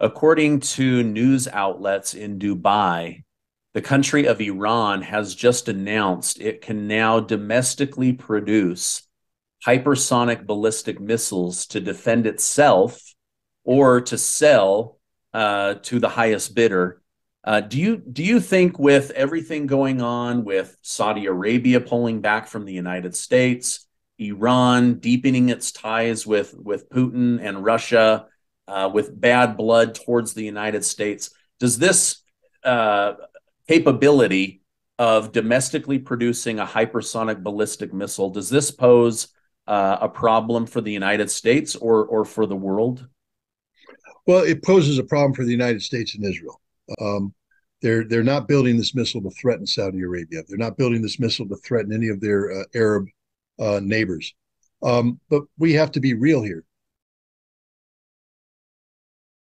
According to news outlets in Dubai, the country of Iran has just announced it can now domestically produce hypersonic ballistic missiles to defend itself or to sell uh, to the highest bidder. Uh, do you do you think with everything going on with Saudi Arabia pulling back from the United States, Iran deepening its ties with with Putin and Russia, uh, with bad blood towards the United States, does this uh, capability of domestically producing a hypersonic ballistic missile does this pose uh, a problem for the United States or or for the world? Well, it poses a problem for the United States and Israel. Um, they're they're not building this missile to threaten Saudi Arabia. They're not building this missile to threaten any of their uh, Arab uh, neighbors. Um, but we have to be real here.